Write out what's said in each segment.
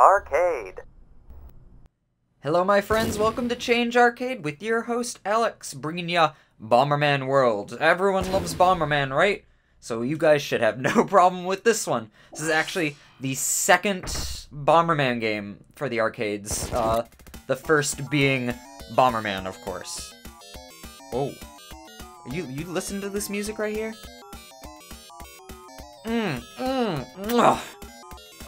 Arcade. Hello, my friends. Welcome to Change Arcade with your host Alex, bringing ya Bomberman World. Everyone loves Bomberman, right? So you guys should have no problem with this one. This is actually the second Bomberman game for the arcades. Uh, the first being Bomberman, of course. Oh, you you listen to this music right here? Mmm, mmm.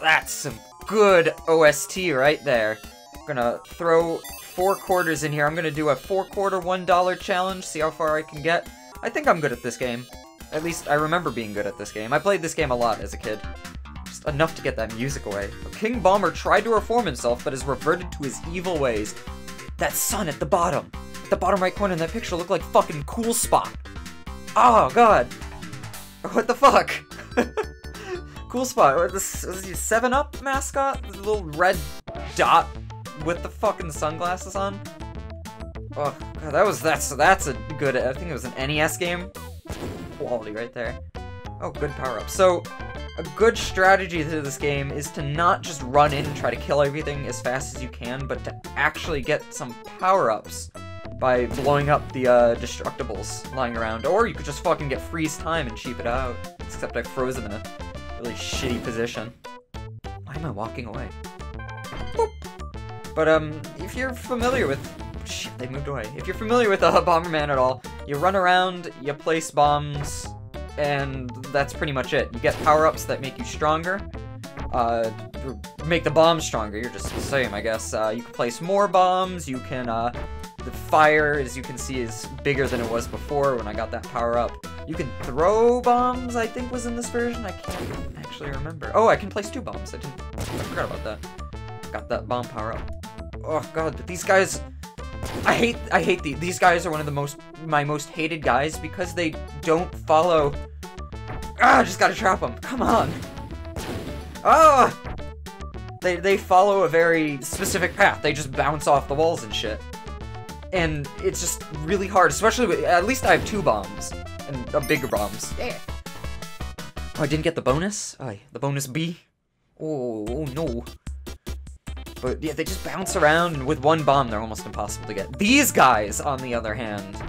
That's some good OST right there. I'm gonna throw four quarters in here. I'm gonna do a four quarter one dollar challenge, see how far I can get. I think I'm good at this game. At least I remember being good at this game. I played this game a lot as a kid. Just enough to get that music away. King Bomber tried to reform himself, but has reverted to his evil ways. That sun at the bottom. The bottom right corner in that picture looked like fucking Cool Spot. Oh, God. What the fuck? cool Spot. What, this, was he 7-Up mascot? The little red dot with the fucking sunglasses on? Oh, God, that was, that's, that's a good, I think it was an NES game. Quality right there. Oh, good power-up. So, a good strategy to this game is to not just run in and try to kill everything as fast as you can, but to actually get some power-ups by blowing up the uh, destructibles lying around. Or you could just fucking get freeze time and cheap it out. Except I froze them in a really shitty position. Why am I walking away? Boop. But um, if you're familiar with... Shit, they moved away. If you're familiar with uh, Bomberman at all, you run around, you place bombs, and that's pretty much it. You get power-ups that make you stronger, uh, make the bombs stronger, you're just the same, I guess. Uh, you can place more bombs, you can, uh, the fire, as you can see, is bigger than it was before when I got that power-up. You can throw bombs, I think was in this version, I can't actually remember. Oh, I can place two bombs, I didn't, I forgot about that. Got that bomb power-up. Oh god, but these guys, I hate I hate these. These guys are one of the most my most hated guys because they don't follow. Ah, I just gotta trap them. Come on. Ah. They they follow a very specific path. They just bounce off the walls and shit. And it's just really hard, especially with, at least I have two bombs and a bigger bombs. Yeah. Oh, I didn't get the bonus. Oh, the bonus B. Oh, oh no. But yeah, they just bounce around, and with one bomb, they're almost impossible to get. These guys, on the other hand,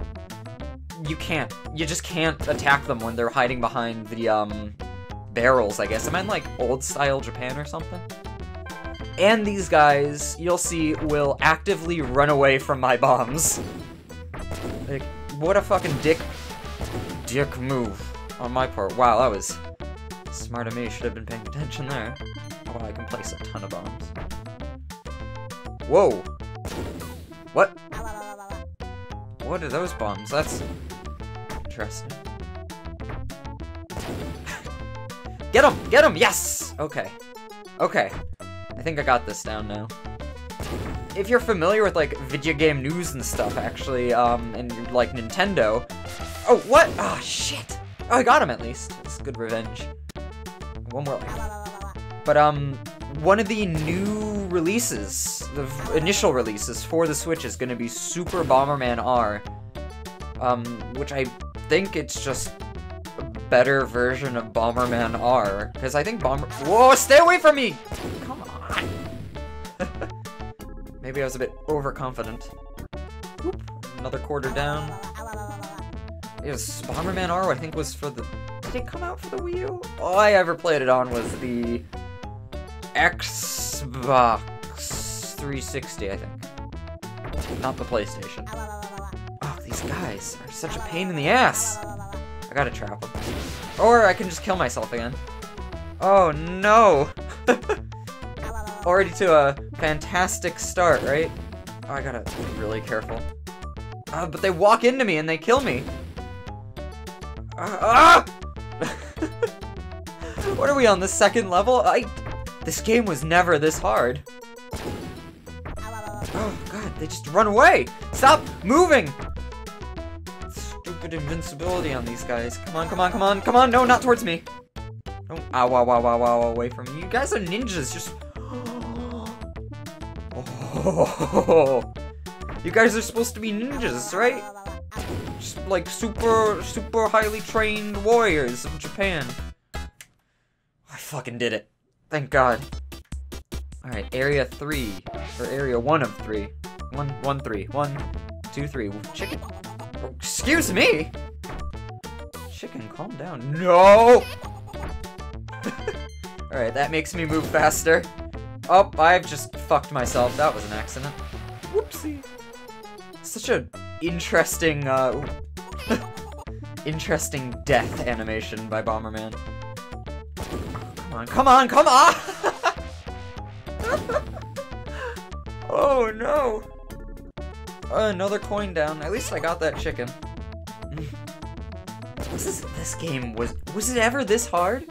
you can't. You just can't attack them when they're hiding behind the, um, barrels, I guess. Am I in, like, old-style Japan or something? And these guys, you'll see, will actively run away from my bombs. Like, what a fucking dick... dick move on my part. Wow, that was smart of me. Should have been paying attention there. Oh, I can place a ton of bombs. Whoa! What? What are those bombs? That's interesting. get him! Get him! Yes! Okay. Okay. I think I got this down now. If you're familiar with, like, video game news and stuff, actually, um, and, like, Nintendo... Oh, what? Oh, shit! Oh, I got him, at least. It's good revenge. One more life. But, um, one of the new releases, the initial releases for the Switch is to be Super Bomberman R. Um, which I think it's just a better version of Bomberman R. Because I think Bomber- Whoa, stay away from me! Maybe I was a bit overconfident. Oop, another quarter down. Was Bomberman R, I think was for the... Did it come out for the Wii U? All I ever played it on was the Xbox 360, I think. Not the PlayStation. Oh, these guys are such a pain in the ass. I gotta trap them. Or I can just kill myself again. Oh, no. Already to a fantastic start, right? Oh, I gotta be really careful. Uh, but they walk into me and they kill me. Uh, ah! what are we on, the second level? I... This game was never this hard. Oh god, they just run away! Stop moving! Stupid invincibility on these guys. Come on, come on, come on, come on! No, not towards me! No, ow, wow, wow, wow, wow, away from me. You guys are ninjas, just... You guys are supposed to be ninjas, right? Just like super, super highly trained warriors of Japan. I fucking did it. Thank God. Alright, area three. Or area one of three. One, one, three. One, two, three. Chicken. Excuse me! Chicken, calm down. No! Alright, that makes me move faster. Oh, I've just fucked myself. That was an accident. Whoopsie. Such an interesting, uh... interesting death animation by Bomberman. Come on, come on, come on! oh no! Another coin down. At least I got that chicken. this is this game was was it ever this hard?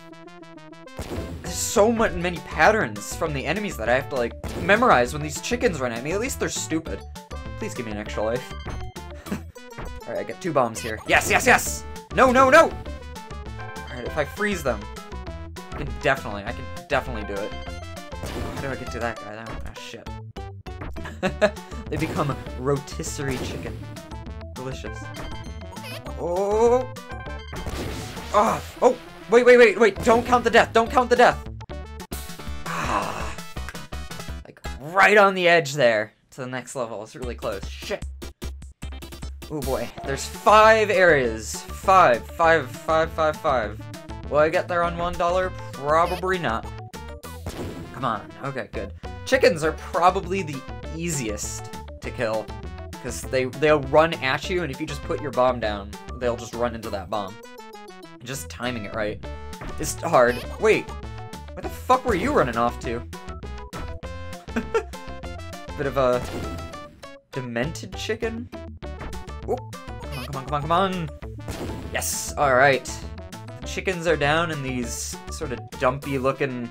So many patterns from the enemies that I have to like memorize when these chickens run at me. At least they're stupid. Please give me an extra life. Alright, I get two bombs here. Yes, yes, yes! No, no, no! Alright, if I freeze them, I can definitely, I can definitely do it. How do I get to that guy? That ah, shit. they become rotisserie chicken. Delicious. Oh! Oh! Oh! Wait, wait, wait, wait! Don't count the death! Don't count the death! Right on the edge there to the next level. It's really close. Shit! Oh boy, there's five areas. Five, five, five, five, five. Will I get there on one dollar? Probably not. Come on. Okay, good. Chickens are probably the easiest to kill because they they'll run at you, and if you just put your bomb down, they'll just run into that bomb. Just timing it right It's hard. Wait, where the fuck were you running off to? Bit of a demented chicken. Oh, come on, come on, come on, come on. Yes, all right. Chickens are down, and these sort of dumpy looking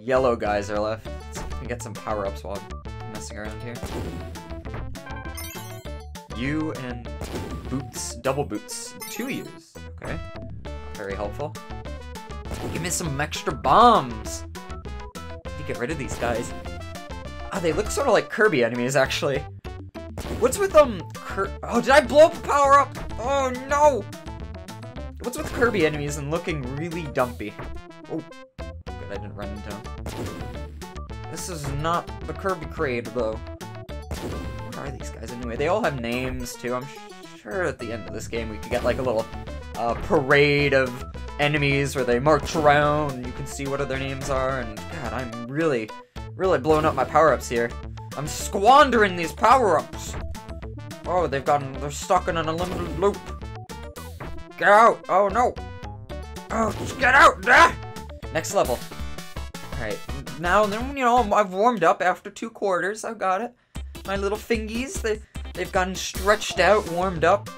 yellow guys are left. Let's get some power-ups while I'm messing around here. You and boots, double boots, two U's. Okay, very helpful. Give me some extra bombs. Get rid of these guys. Oh, they look sort of like Kirby enemies, actually. What's with them? Cur oh, did I blow up a power up? Oh no! What's with Kirby enemies and looking really dumpy? Oh, good, I didn't run into him. This is not the Kirby Crate, though. What are these guys anyway? They all have names, too. I'm sure at the end of this game we could get, like, a little uh, parade of enemies where they march around and you can see what their names are. And, God, I'm really, really blowing up my power-ups here. I'm squandering these power-ups. Oh, they've gotten, they're stuck in an unlimited loop. Get out! Oh no! Oh, just get out! Ah! Next level. Alright, now, you know, I've warmed up after two quarters. I've got it. My little fingies, they, they've gotten stretched out, warmed up.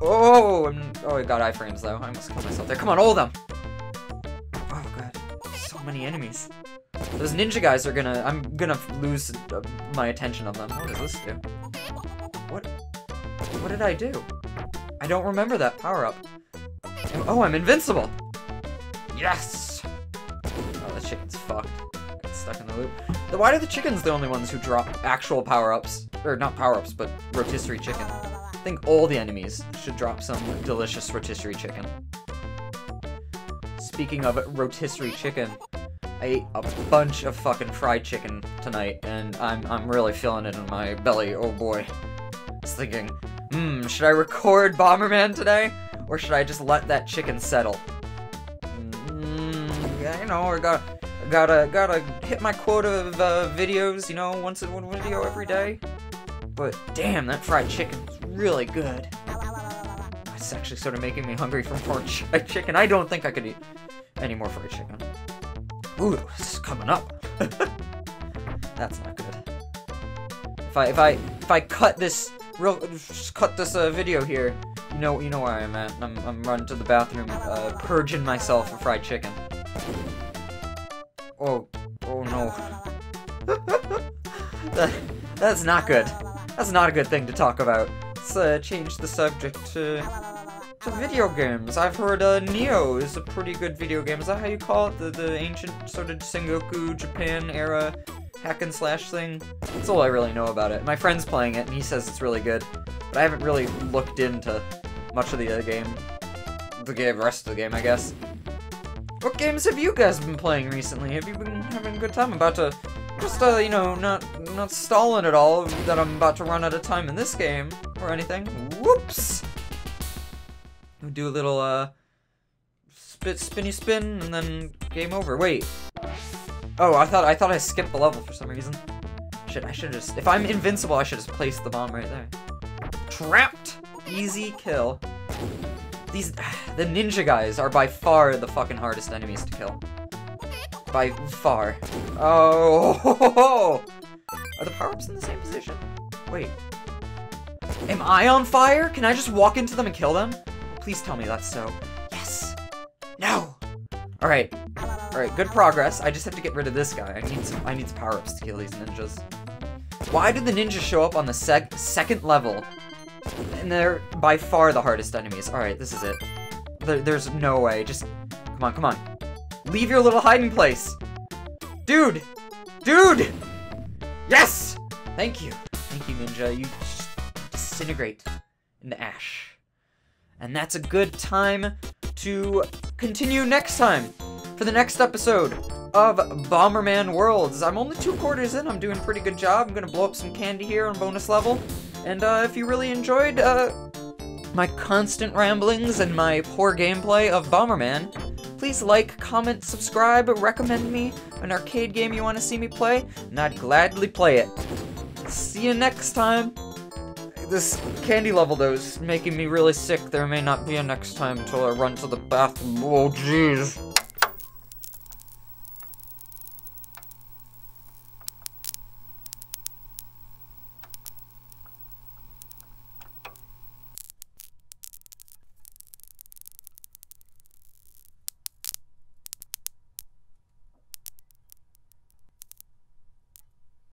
Oh, and, oh, I got iframes though. I almost killed myself there. Come on, all of them! Oh god, so many enemies. Those ninja guys are gonna, I'm gonna lose uh, my attention of them. What does this do? What? What did I do? I don't remember that power-up. Oh, I'm invincible! Yes! Oh, the chicken's fucked. Got stuck in the loop. Why are the chickens the only ones who drop actual power-ups? Or not power-ups, but rotisserie chicken. I think all the enemies should drop some delicious rotisserie chicken. Speaking of rotisserie chicken, I ate a bunch of fucking fried chicken tonight, and I'm, I'm really feeling it in my belly, oh boy. Was thinking, hmm, should I record Bomberman today? Or should I just let that chicken settle? Mm, yeah, you know, I got, gotta, gotta hit my quota of uh, videos, you know, once in one video every day. But damn, that fried chicken is really good. It's actually sort of making me hungry for more fried chicken. I don't think I could eat any more fried chicken. Ooh, is coming up. That's not good. If I if I if I cut this real just cut this uh, video here, you know you know where I'm at. I'm I'm running to the bathroom, uh, purging myself of fried chicken. Oh oh no. that, that's not good. That's not a good thing to talk about. Let's uh, change the subject to to video games. I've heard uh, Nioh is a pretty good video game. Is that how you call it? The the ancient sort of Sengoku Japan era hack and slash thing? That's all I really know about it. My friend's playing it and he says it's really good, but I haven't really looked into much of the uh, game. The game, rest of the game, I guess. What games have you guys been playing recently? Have you been having a good time? I'm about to Just, uh, you know, not not stalling at all that I'm about to run out of time in this game or anything. Whoops! Do a little, uh, spit, spinny spin, and then game over. Wait. Oh, I thought I thought I skipped the level for some reason. Shit, I should just... If I'm invincible, I should just place the bomb right there. Trapped! Easy kill. These... The ninja guys are by far the fucking hardest enemies to kill. By far. Oh! Are the power-ups in the same position? Wait. Am I on fire? Can I just walk into them and kill them? Please tell me that's so. Yes! No! Alright. Alright, good progress. I just have to get rid of this guy. I need some I need some power-ups to kill these ninjas. Why do the ninjas show up on the sec second level? And they're by far the hardest enemies. Alright, this is it. There, there's no way. Just, come on, come on. Leave your little hiding place. Dude! Dude! Yes! Thank you. Thank you, Ninja. You disintegrate into ash. And that's a good time to continue next time for the next episode of Bomberman Worlds. I'm only two quarters in. I'm doing a pretty good job. I'm going to blow up some candy here on bonus level. And uh, if you really enjoyed uh, my constant ramblings and my poor gameplay of Bomberman, please like, comment, subscribe, recommend me an arcade game you want to see me play, and I'd gladly play it. See you next time! This candy level, though, is making me really sick. There may not be a next time until I run to the bathroom. Oh, jeez.